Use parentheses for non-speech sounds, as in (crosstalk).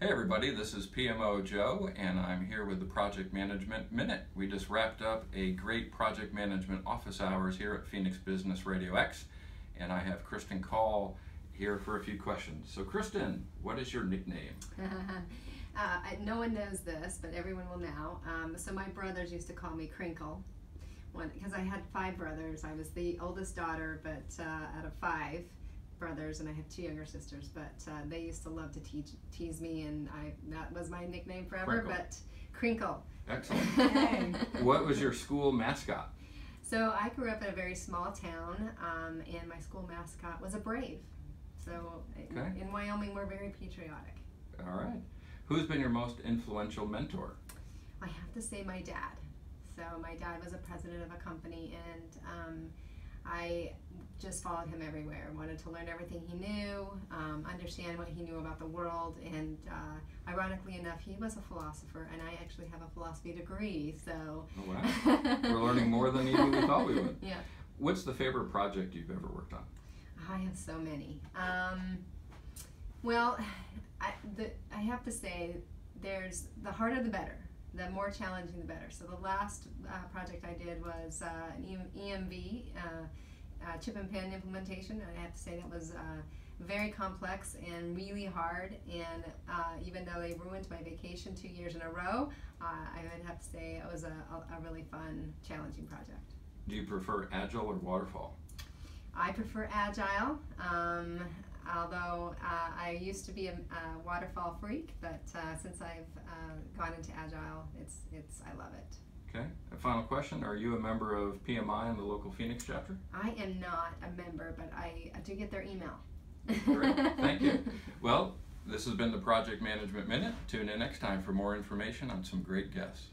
Hey everybody, this is PMO Joe and I'm here with the Project Management Minute. We just wrapped up a great project management office hours here at Phoenix Business Radio X and I have Kristen Call here for a few questions. So Kristen, what is your nickname? (laughs) uh, no one knows this, but everyone will now. Um, so my brothers used to call me Crinkle because I had five brothers. I was the oldest daughter, but uh, out of five brothers, and I have two younger sisters. But uh, they used to love to teach, tease me, and I that was my nickname forever. Crinkle. But Crinkle. Excellent. (laughs) what was your school mascot? So I grew up in a very small town, um, and my school mascot was a brave. So Okay. in, in Wyoming, we're very patriotic. All right. Who's been your most influential mentor? I have to say my dad. So my dad was a president of a company, and um, I just followed him everywhere. Wanted to learn everything he knew, um, understand what he knew about the world, and uh, ironically enough, he was a philosopher, and I actually have a philosophy degree. So Oh wow. (laughs) We're learning more than even we thought we would. yeah, What's the favorite project you've ever worked on? I have so many. Um, well, I, the, I have to say, there's the harder the better. The more challenging the better. So the last uh, project I did was uh, an EMV, uh, uh, chip and pin implementation. And I have to say that was uh, very complex and really hard. And uh, even though they ruined my vacation two years in a row, uh, I would have to say it was a, a, a really fun, challenging project. Do you prefer agile or waterfall? I prefer agile, um, although uh, I used to be a, a waterfall freak, but uh, since I've uh, gone into agile, it's it's I love it. Okay. A final question: Are you a member of PMI in the local Phoenix chapter? I am not a member, but I, I do get their email. Great. Thank you. (laughs) Well, this has been the Project Management Minute. Tune in next time for more information on some great guests.